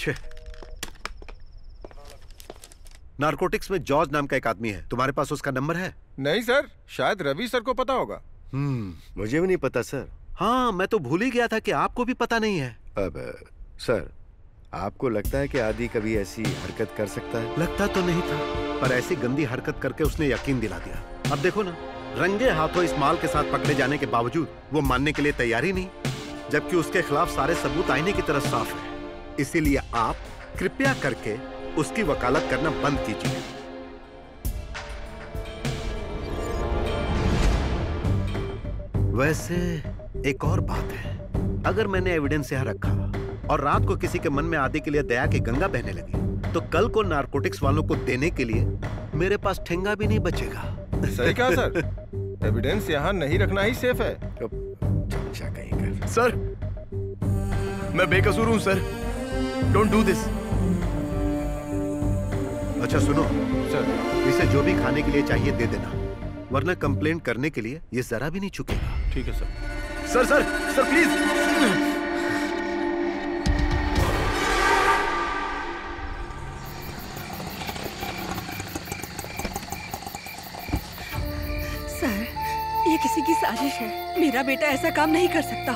छे। नारकोटिक्स में जॉर्ज नाम का एक आदमी है। तुम्हारे पास उसका नंबर है? नहीं सर। शायद रवि सर को पता होगा। हम्म। मुझे भी नहीं पता सर। हाँ मैं तो भूल ही गया था कि आपको भी पता नहीं है। अब सर आपको लगता है कि आदि कभी ऐसी हरकत कर सकता है? लगता तो नहीं था पर ऐसी गंदी हरकत करके उसने यकीन दिला दिया। अब देखो ना रंगे हाथों इस माल के साथ पकड़े जाने के बावजूद वो मानने के लिए तैयार ही नहीं जबकि उसके खिलाफ सारे सबूत आईने की तरह साफ़ है। इसीलिए आप कृपया करके उसकी वकालत करना बंद कीजिए। वैसे एक और बात है। अगर मैंने एविडेंस यहाँ रखा और रात को किसी के मन में आदि के लिए दया की गंगा बहने लगी तो कल को नारकोटिक्स वालों को देने के लिए मेरे पास ठेंगा भी नहीं बचेगा। सही कहा सर। एविडेंस यहाँ नहीं रखना ही सेफ़ है। चमचा कहीं कर। सर मैं बेकसूर हूँ सर। डोंट डू दिस अच्छा सुनो। सर इसे जो भी खाने के लिए चाहिए दे देना। वरना कंप्लेंट करने के लिए ये जरा भी नहीं चुकेगा। ठीक है sir sir sir sir please sir ये किसी की साजिश है। मेरा बेटा ऐसा काम नहीं कर सकता।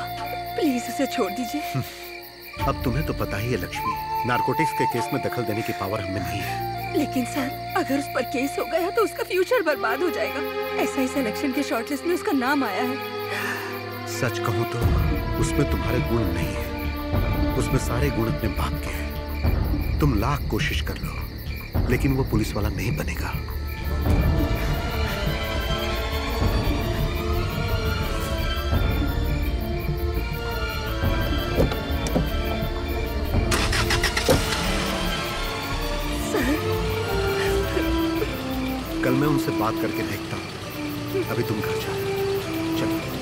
प्लीज़ उसे छोड़ दीजिए। अब तुम्हें तो पता ही है लक्ष्मी नारकोटिक्स के केस में दखल देने की पावर हमें नहीं है। लेकिन सर अगर उस पर केस हो गया तो उसका फ्यूचर बर्बाद हो जाएगा। ऐसा ही सिलेक्शन के शॉर्टलिस्ट में उसका नाम आया है। सच कहूँ तो उसमें तुम्हारे गुण नहीं है। उसमें सारे गुण अपने बाप के हैं। तुम लाख कोशिश कर लो लेकिन वो पुलिस वाला नहीं बनेगा। कल मैं उनसे बात करके देखता हूँ। अभी तुम घर जाओ। चलो।